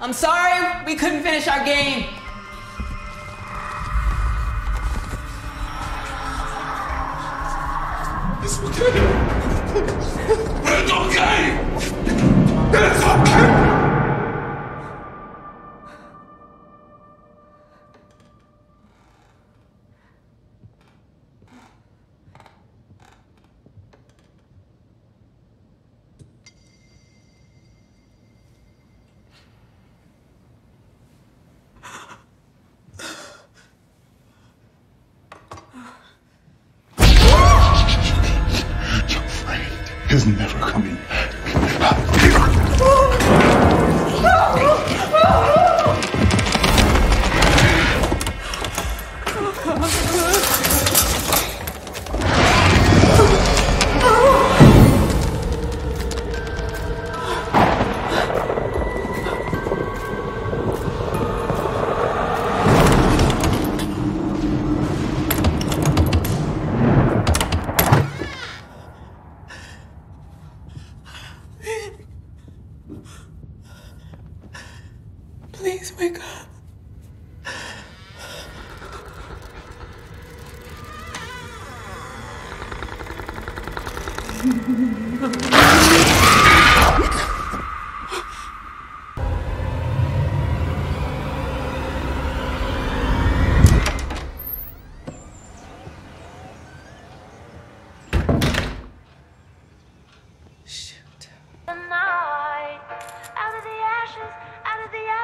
I'm sorry we couldn't finish our game. It's okay. It's okay. It's okay.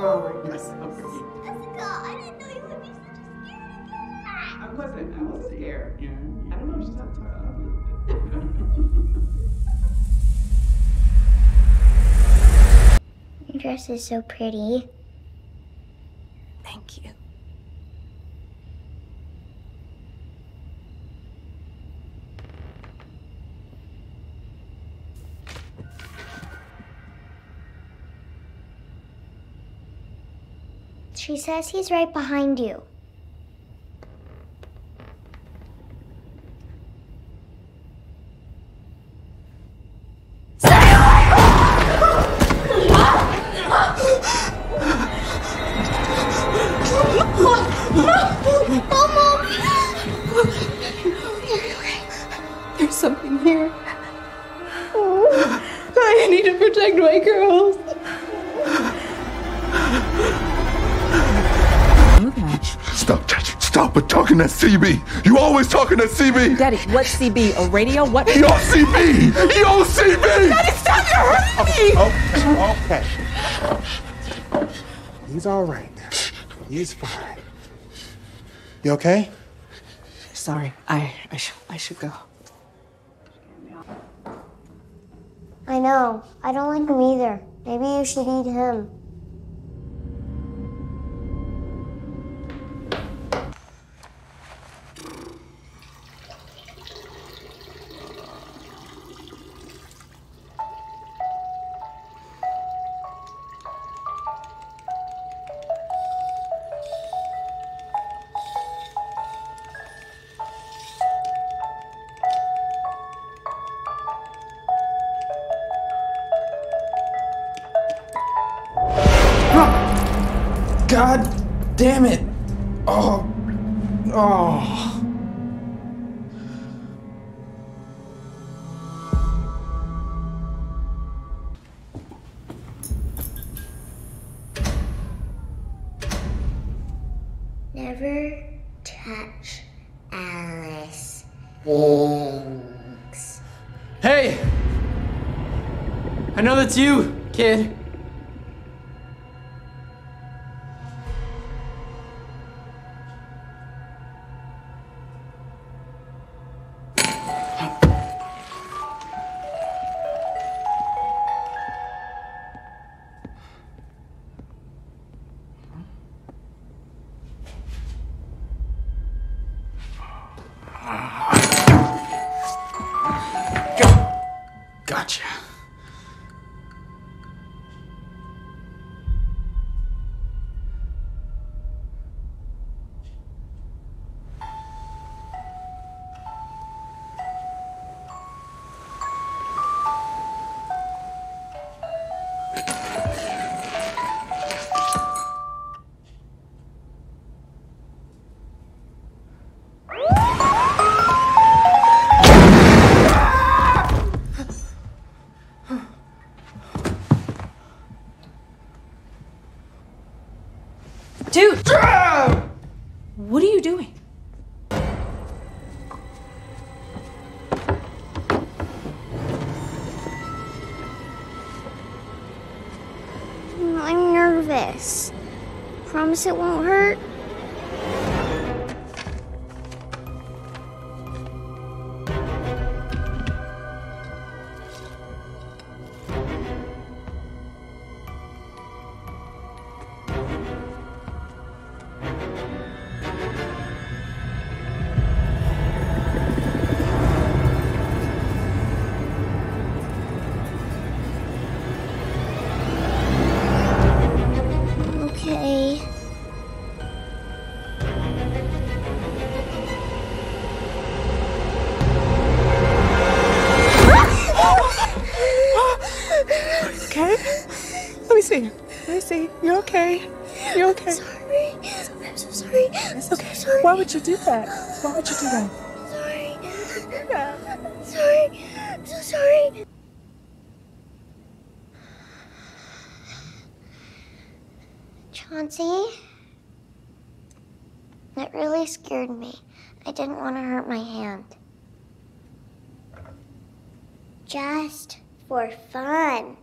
Oh, you're. Jessica, I didn't know you would be such a cat. I wasn't. I was scared. Yeah. I don't know. She's not Your dress is so pretty. Thank you. She says he's right behind you. There's something here. I need to protect my girls. Stop touching. Stop it talking that CB. You always talking that CB. Daddy, what's CB? A radio? What? Yo, CB. Yo, CB. Daddy, stop! You're hurting me! Oh, okay, okay. He's all right. He's fine. You okay? Sorry, I I should I should go. I know. I don't like him either. Maybe you should eat him. Damn it! Oh. Oh. Never touch Alice things. Hey! I know that's you, kid. Dude! What are you doing? I'm nervous. Promise it won't hurt? Let me see. Let see. You're okay. You're okay. Sorry. I'm so sorry. It's okay. Why would you do that? Why would you do that? Sorry. Sorry. I'm so sorry. Chauncey? That really scared me. I didn't want to hurt my hand. Just for fun.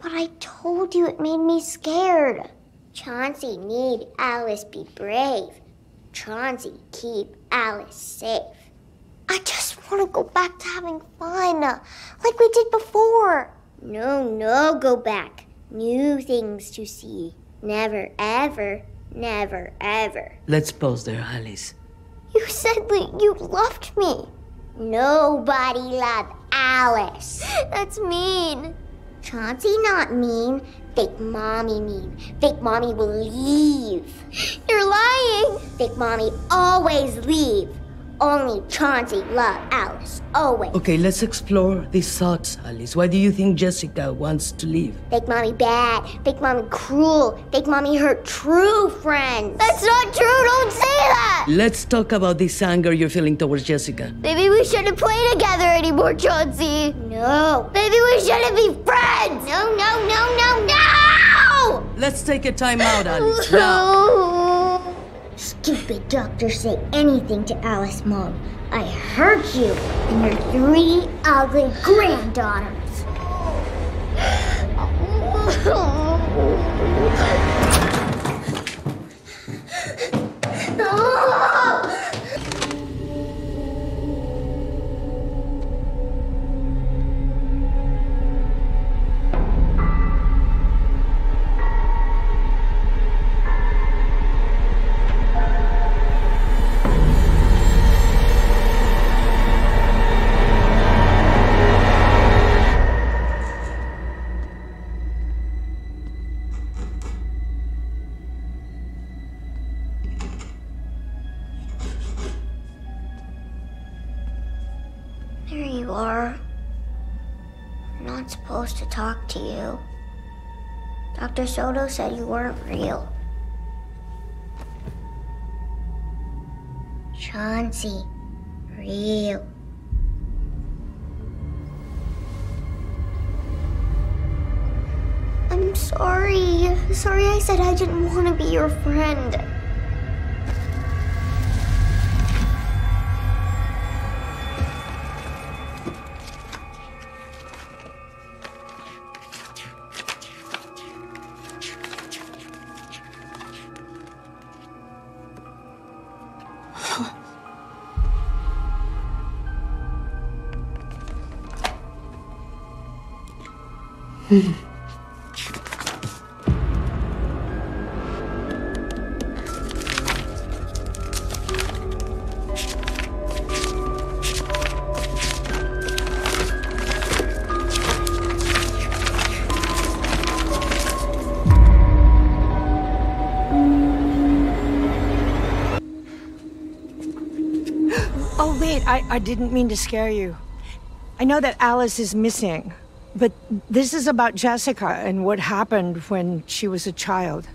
But I told you it made me scared. Chauncey need Alice be brave. Chauncey keep Alice safe. I just want to go back to having fun, like we did before. No, no, go back. New things to see. Never, ever, never, ever. Let's pause there, Alice. You said that you loved me. Nobody loved Alice. That's mean. Chauncey not mean. Fake mommy mean. Fake mommy will leave. You're lying. Fake mommy always leave. Only Chauncey love Alice. Always. Okay, let's explore these thoughts, Alice. Why do you think Jessica wants to leave? Fake mommy bad. Fake mommy cruel. Fake mommy hurt true friends. That's not true. Don't say that. Let's talk about this anger you're feeling towards Jessica. Maybe we shouldn't play together anymore, Chauncey. No. Maybe we shouldn't be friends. No, no, no, no, no! Let's take a time out, Alice. Now. Stupid doctor say anything to Alice, Mom. I heard you and your three ugly granddaughters. Dr. Soto said you weren't real. Chauncey, real. I'm sorry. Sorry I said I didn't want to be your friend. I, I didn't mean to scare you. I know that Alice is missing, but this is about Jessica and what happened when she was a child.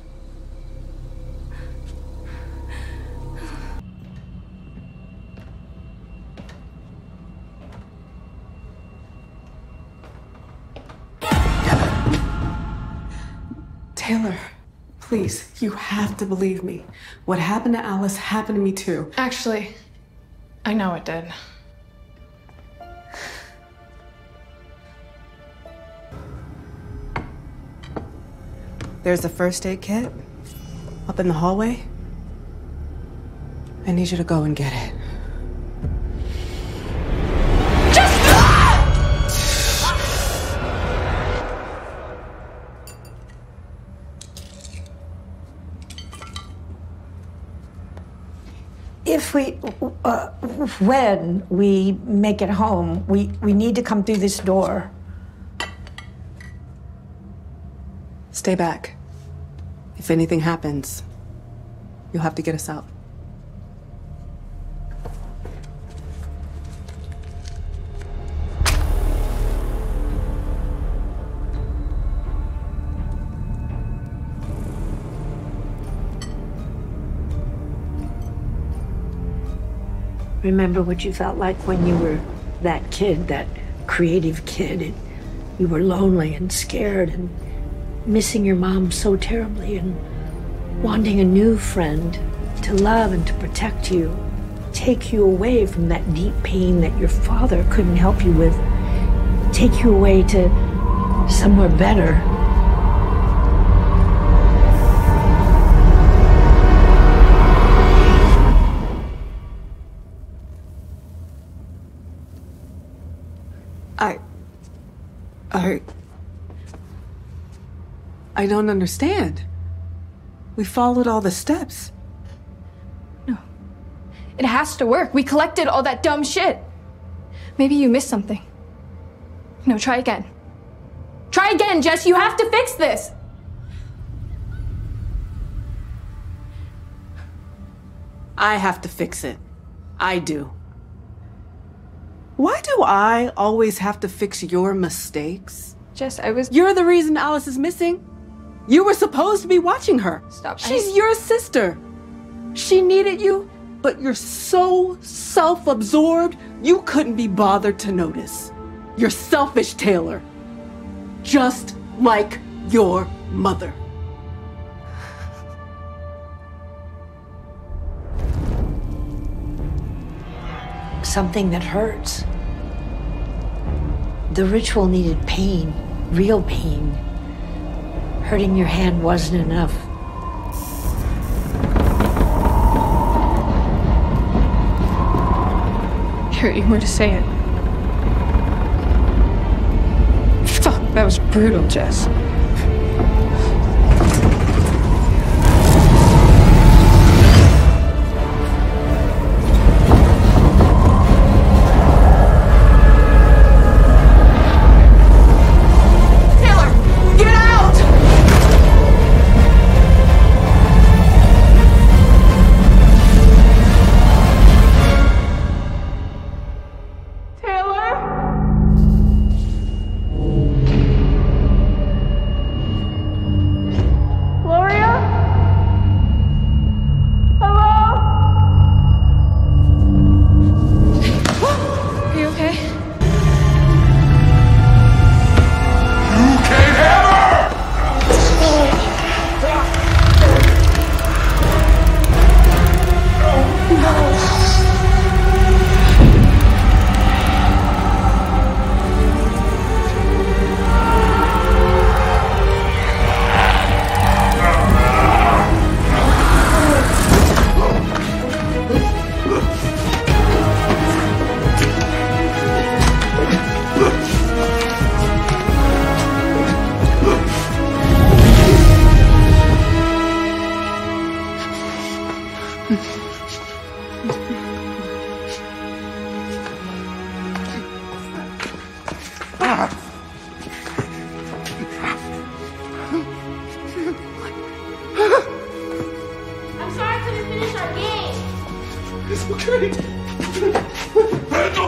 Taylor, please, you have to believe me. What happened to Alice happened to me too. Actually, I know it did. There's a first aid kit up in the hallway. I need you to go and get it. If we, uh, when we make it home, we, we need to come through this door. Stay back. If anything happens, you'll have to get us out. Remember what you felt like when you were that kid, that creative kid. And you were lonely and scared and missing your mom so terribly and wanting a new friend to love and to protect you, take you away from that deep pain that your father couldn't help you with, take you away to somewhere better. I don't understand. We followed all the steps. No. It has to work. We collected all that dumb shit. Maybe you missed something. No, try again. Try again, Jess. You have to fix this. I have to fix it. I do. Why do I always have to fix your mistakes? Jess, I was. You're the reason Alice is missing. You were supposed to be watching her. Stop. I- She's your sister. She needed you, but you're so self absorbed, you couldn't be bothered to notice. You're selfish, Taylor. Just like your mother. something that hurts. The ritual needed pain, real pain. Hurting your hand wasn't enough. Here, you were to say it. Fuck, that was brutal, Jess.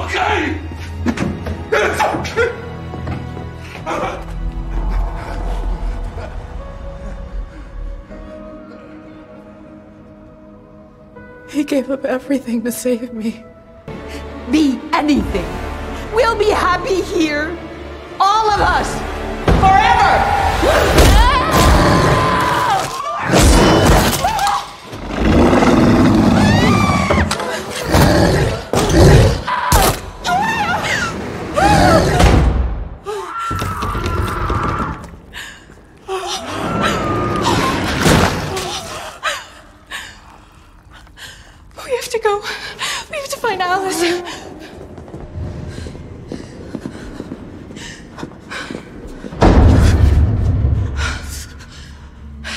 Okay! It's okay! He gave up everything to save me. Be anything. We'll be happy here. All of us. Forever.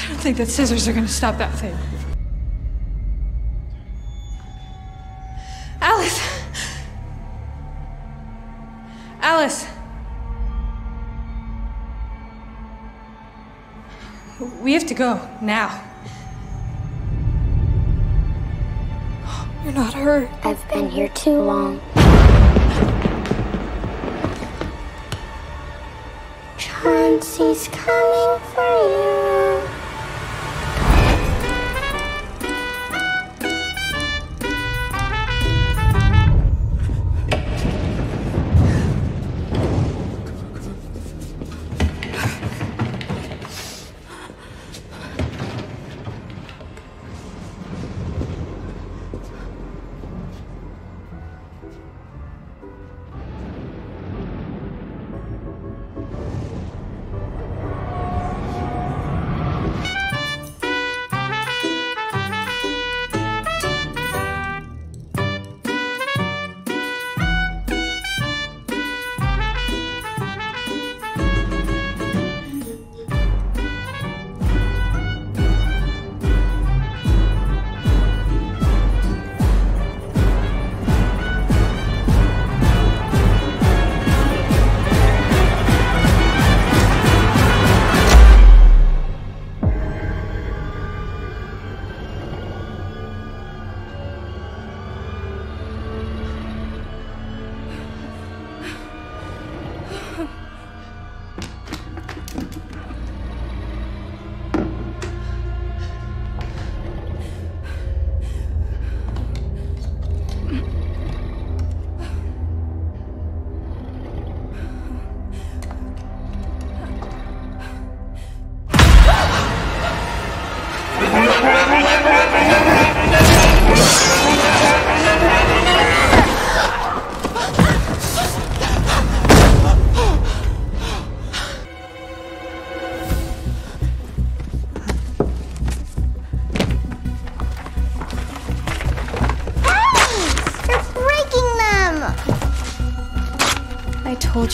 I don't think that scissors are gonna stop that thing. Alice! Alice! We have to go now. You're not hurt. I've been here too long. Chauncey's coming for you.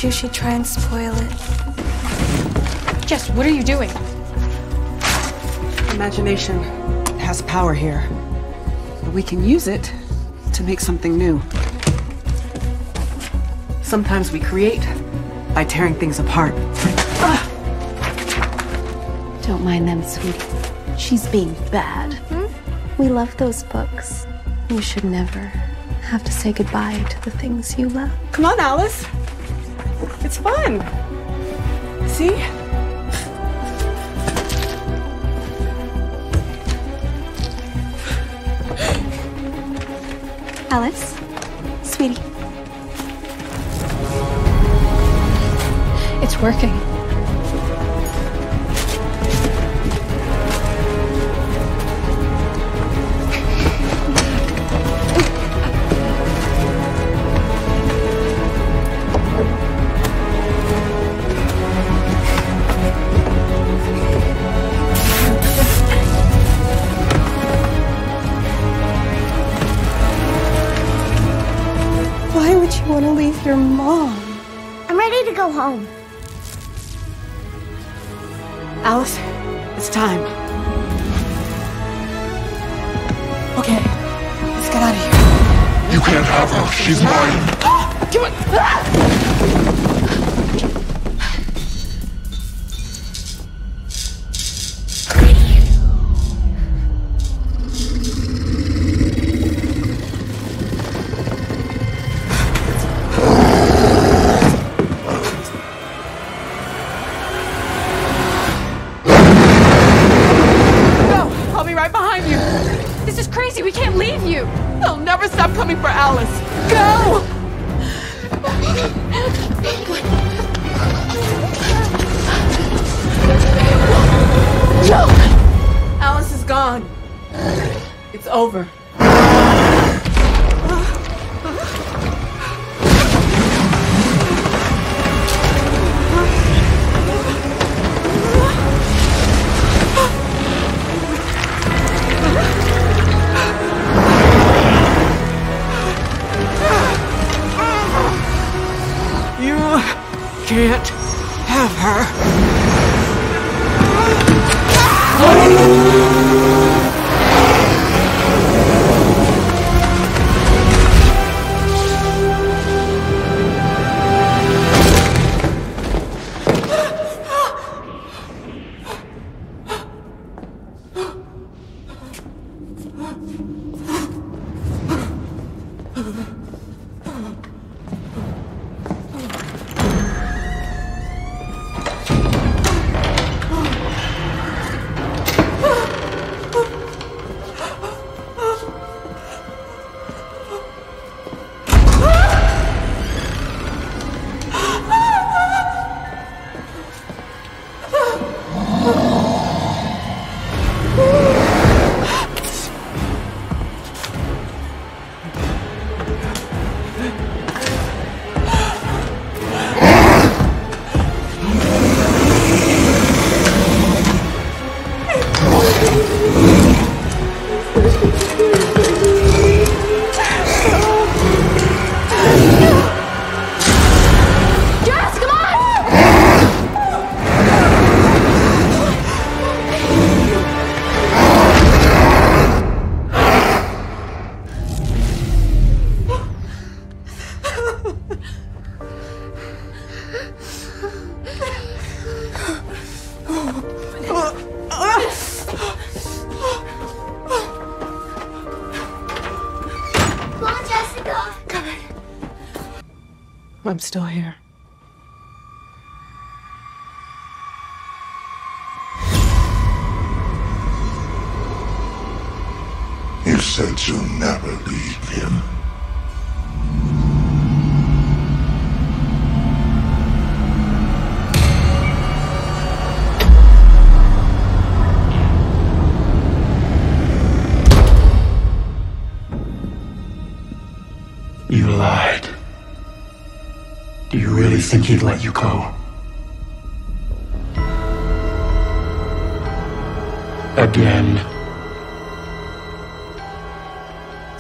You she'd try and spoil it. Jess, what are you doing? Imagination has power here. But we can use it to make something new. Sometimes we create by tearing things apart. Don't mind them, sweetie. She's being bad. Hmm? We love those books. You should never have to say goodbye to the things you love. Come on, Alice. It's fun. See? Alice, sweetie. It's working. Your mom? I'm ready to go home. Alice, it's time. Okay, let's get out of here. You can't have her. She's mine. Come on. Ah! Over. あっ。Think he'd let you go? Again.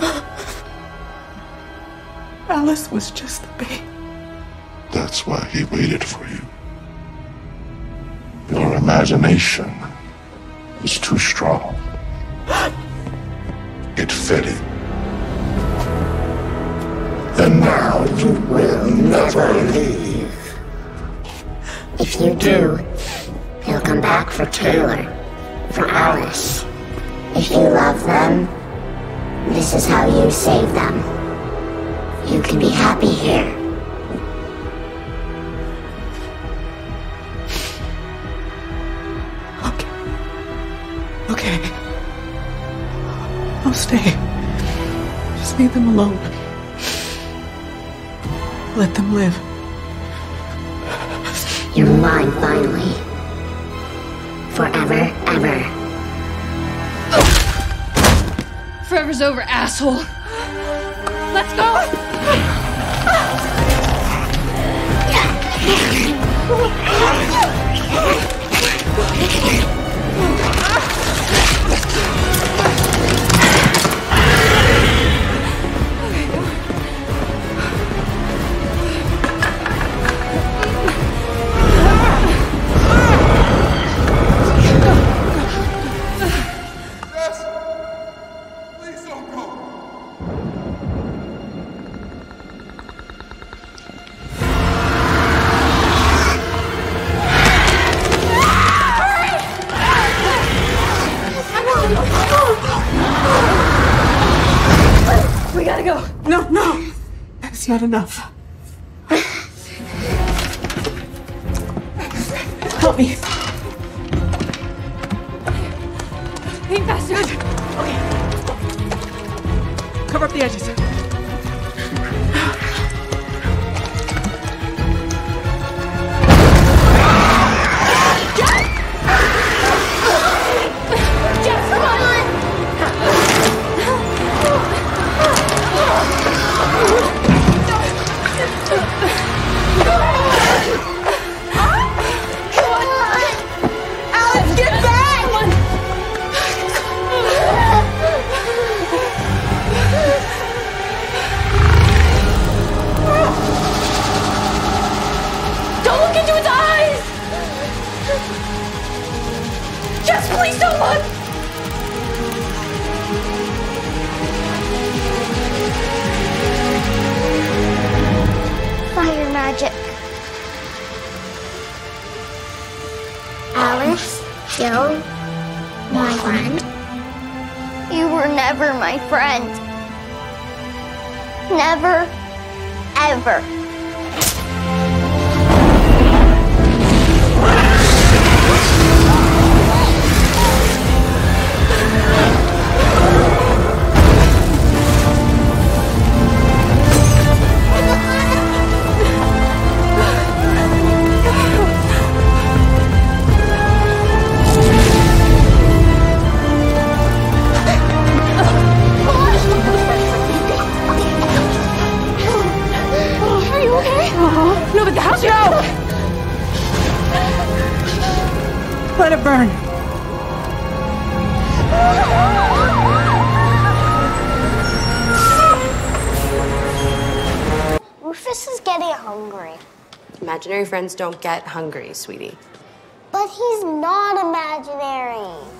Alice was just a baby. That's why he waited for you. Your imagination was too strong. It fed him. And now you will never leave. If you do, he'll come back for Taylor, for Alice. If you love them, this is how you save them. You can be happy here. Okay. Okay. I'll stay. Just leave them alone. Let them live. You're finally. Forever, ever. Forever's over, asshole. Let's go! Enough. Help me. Friends don't get hungry, sweetie. But he's not imaginary.